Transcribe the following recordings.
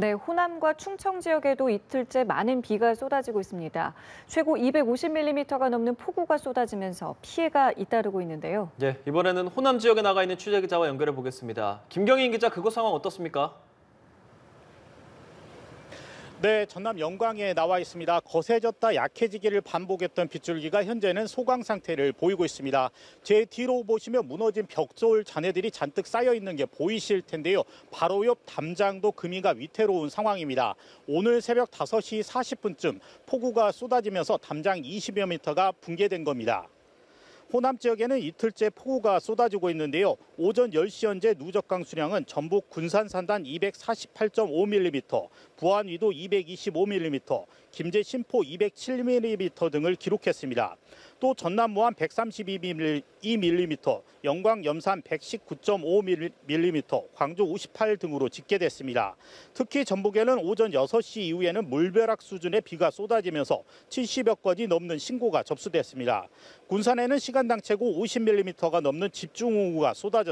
네, 호남과 충청 지역에도 이틀째 많은 비가 쏟아지고 있습니다. 최고 250mm가 넘는 폭우가 쏟아지면서 피해가 잇따르고 있는데요. 네, 이번에는 호남 지역에 나가 있는 취재 기자와 연결해 보겠습니다. 김경인 기자, 그곳 상황 어떻습니까? 네, 전남 영광에 나와 있습니다. 거세졌다 약해지기를 반복했던 빗줄기가 현재는 소강 상태를 보이고 있습니다. 제 뒤로 보시면 무너진 벽돌 잔해들이 잔뜩 쌓여 있는 게 보이실 텐데요. 바로 옆 담장도 금이가 위태로운 상황입니다. 오늘 새벽 5시 40분쯤 폭우가 쏟아지면서 담장 20여 미터가 붕괴된 겁니다. 호남 지역에는 이틀째 폭우가 쏟아지고 있는데요. 오전 10시 현재 누적강 수량은 전북 군산 산단 248.5mm, 부안 위도 225mm, 김제 신포 207mm 등을 기록했습니다. 또 전남 모안 132mm, 영광 염산 119.5mm, 광주 58 등으로 집계됐습니다. 특히 전북에는 오전 6시 이후에는 물벼락 수준의 비가 쏟아지면서 70여 건이 넘는 신고가 접수됐습니다. 군산에는 시간당 최고 50mm가 넘는 집중호우가 쏟아졌습니다.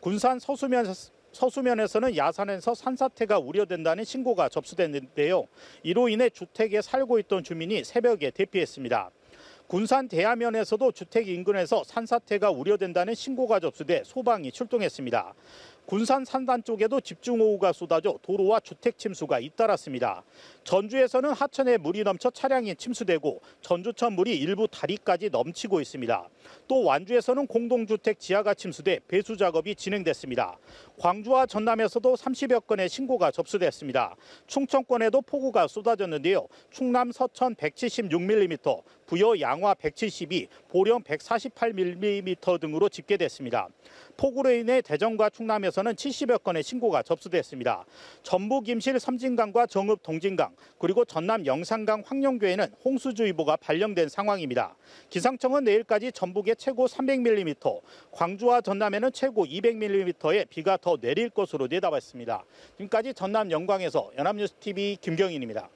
군산 서수면 서수면에서는 야산에서 산사태가 우려된다는 신고가 접수됐는데요. 이로 인해 주택에 살고 있던 주민이 새벽에 대피했습니다. 군산 대하면에서도 주택 인근에서 산사태가 우려된다는 신고가 접수돼 소방이 출동했습니다. 군산 산단 쪽에도 집중호우가 쏟아져 도로와 주택 침수가 잇따랐습니다. 전주에서는 하천에 물이 넘쳐 차량이 침수되고 전주천 물이 일부 다리까지 넘치고 있습니다. 또 완주에서는 공동주택 지하가 침수돼 배수 작업이 진행됐습니다. 광주와 전남에서도 30여 건의 신고가 접수됐습니다. 충청권에도 폭우가 쏟아졌는데요. 충남 서천 176mm, 부여 양화 172, 보령 148mm 등으로 집계됐습니다. 폭우로 인해 대전과 충남에서 는 70여 건의 신고가 접수됐습니다. 전북 임실 섬진강과 정읍 동진강 그리고 전남 영산강 황룡교에는 홍수주의보가 발령된 상황입니다. 기상청은 내일까지 전북에 최고 300mm, 광주와 전남에는 최고 200mm의 비가 더 내릴 것으로 내다봤습니다. 지금까지 전남 영광에서 연합뉴스TV 김경인입니다.